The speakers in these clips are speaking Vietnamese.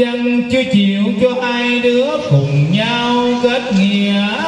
dân chưa chịu cho hai đứa cùng nhau kết nghĩa.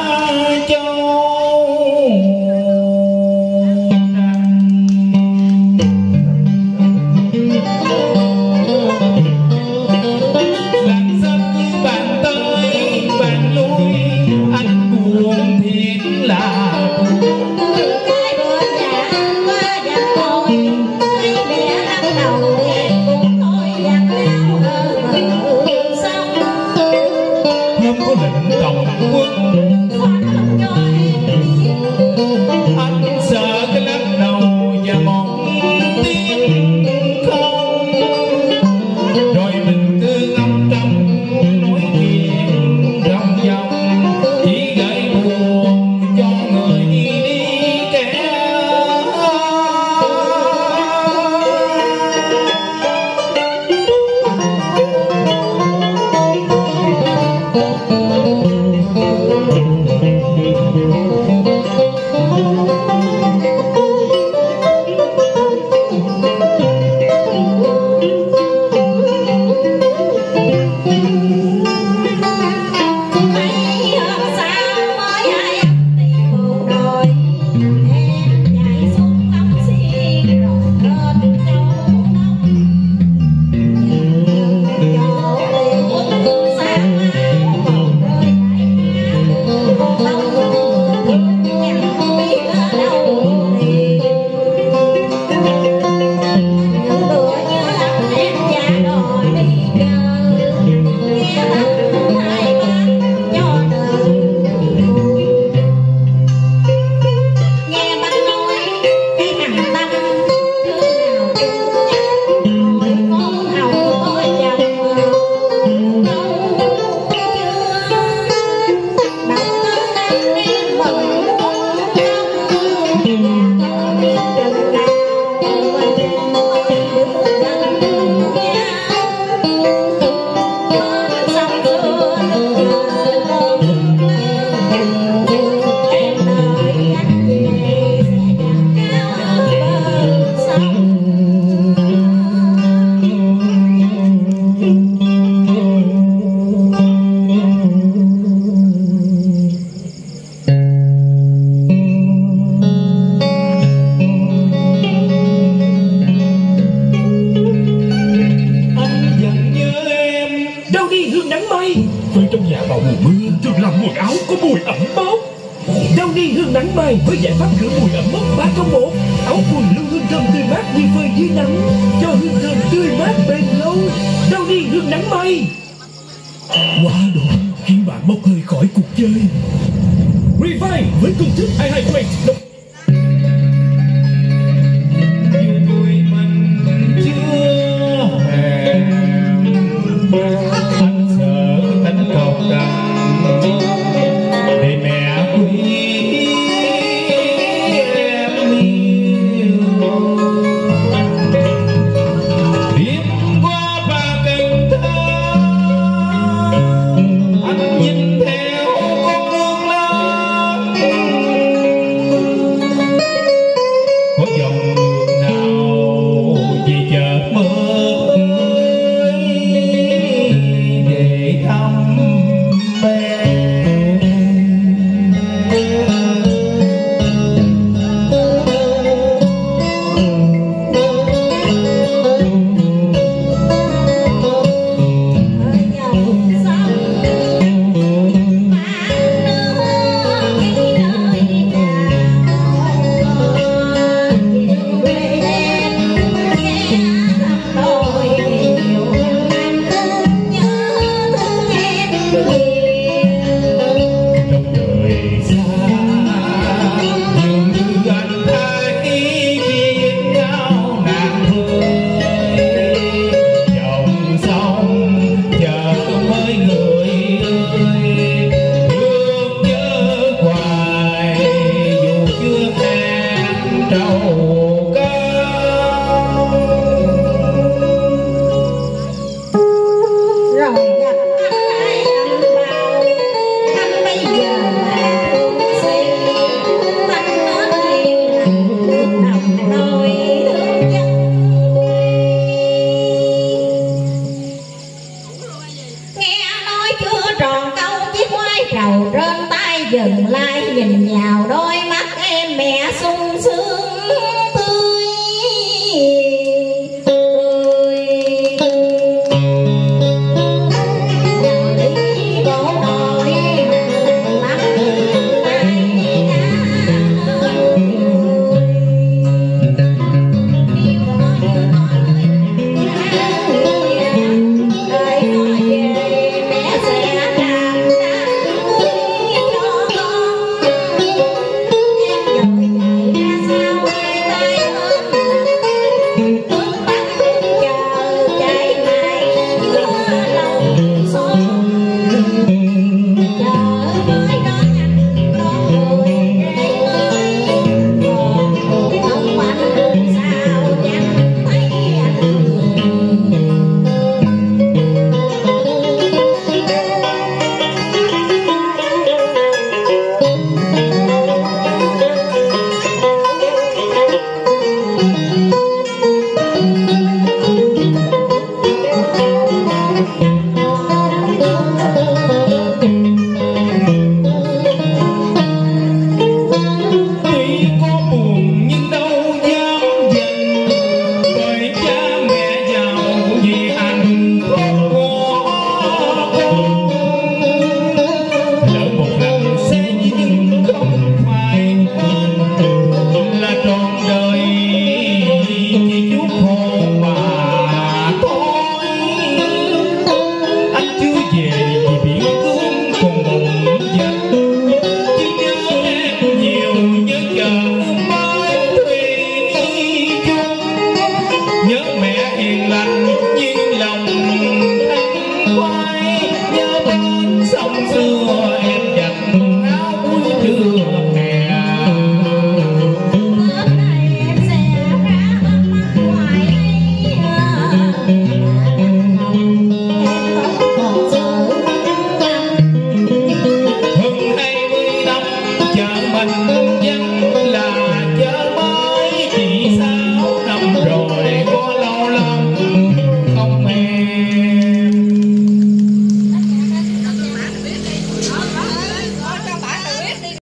nghi hương nắng mai. Với trong nhà vào mùa mưa Thường làm quần áo có mùi ẩm mốc Đau ni hương nắng mai với giải pháp khử mùi ẩm mốc ba trong một Áo quần lưu hương thơm tươi mát như phơi dưới nắng Cho hương thơm tươi mát bền lâu. Đau ni hương nắng mai. Quá độ khiến bạn bốc hơi khỏi cuộc chơi. Revive với công thức I Hydrate độc